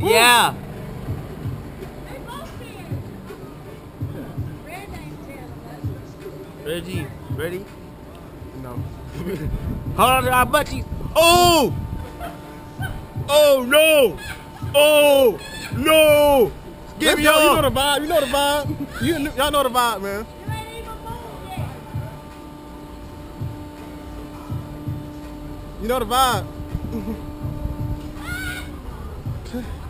Yeah. Reggie, ready? No. Hold on to our butt. Oh! Oh no! Oh no! Give me Let's. You know the vibe. You know the vibe. You, y'all know the vibe, man. You know the vibe.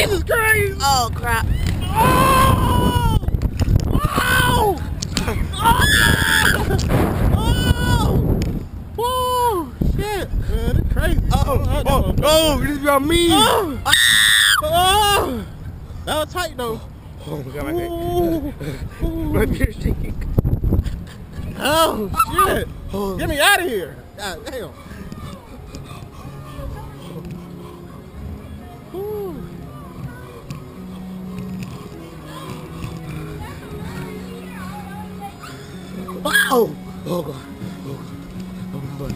Oh Oh! Oh crap. Oh! Oh! Oh! Shit. Oh! Oh! Oh! On me! Oh! Oh! That was tight though. Oh my God! My neck. My beard's shaking. Oh shit! Oh. Get me out of here! God damn. Ooh. Oh! Oh God! Oh! Oh my God!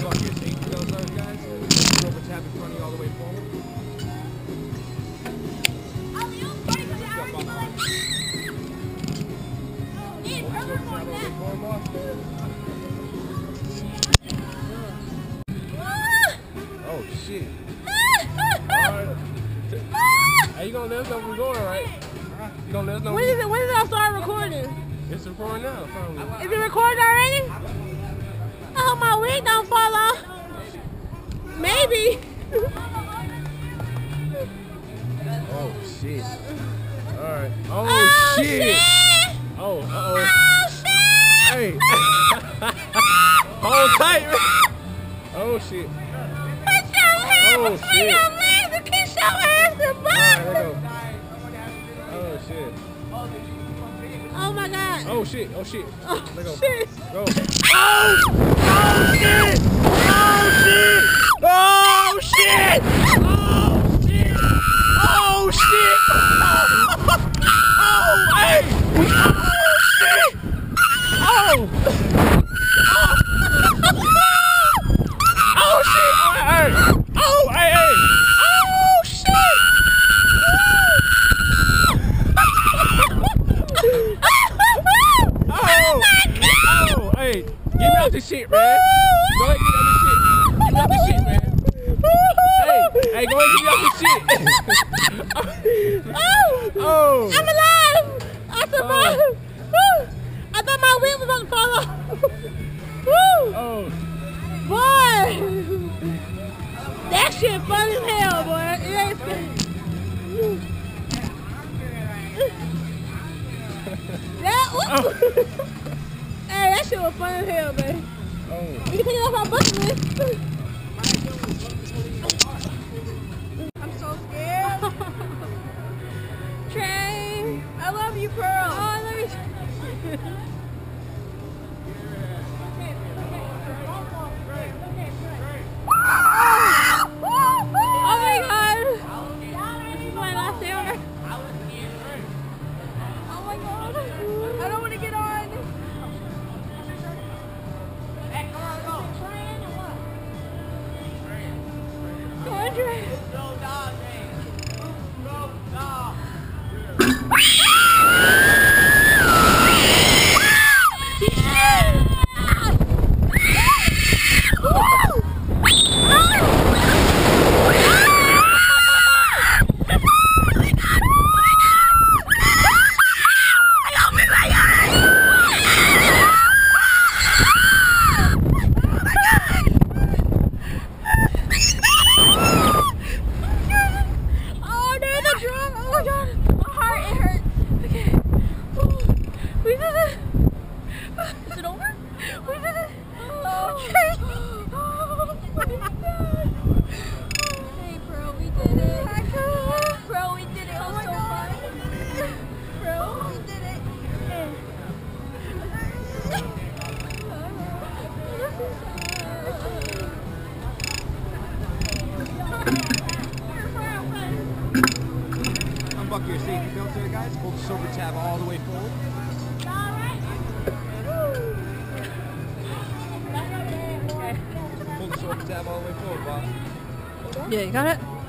Fuck your safety guys. Over tap in front of you you gonna let us know if we're going right? You gonna let us know? When is it? When did I start recording? It's recording now. Finally. Is it recording already? I hope my wig don't fall off. Maybe. Oh shit. Alright. Oh, Oh, shit. shit. Oh, uh oh. Oh shit. Hey. Hold tight, man. Oh shit. Put your hand Oh, between shit. your Oh my god. Oh shit. Oh shit. Oh, Let go. shit. Go. Oh! Oh shit! Oh shit! Oh shit! Oh shit! Oh shit! Oh, hey! Oh shit! Oh! Oh shit! Oh, hey! Oh, hey, hey! Oh shit! Oh! Oh! Hey! Get out this shit, man. Go ahead, get me this shit. Get me out this shit, man. Hey! Hey, go ahead, get me out this shit. Oh, oh! I'm alive. I survived. Woo. Oh. I thought my wig was about to fall off. Woo. Oh! Boy. That shit fun as hell, boy. It ain't. That, ooh. Fun as hell, man. Oh! We can it off our bucket list. Hey, bro, we did it. Bro, we did it. Oh it was so fun. Bro, oh, we did it. your safety belt there, guys. Hold the silver tab all the way forward. Hold the silver tab all the way forward, boss. Yeah, you got it?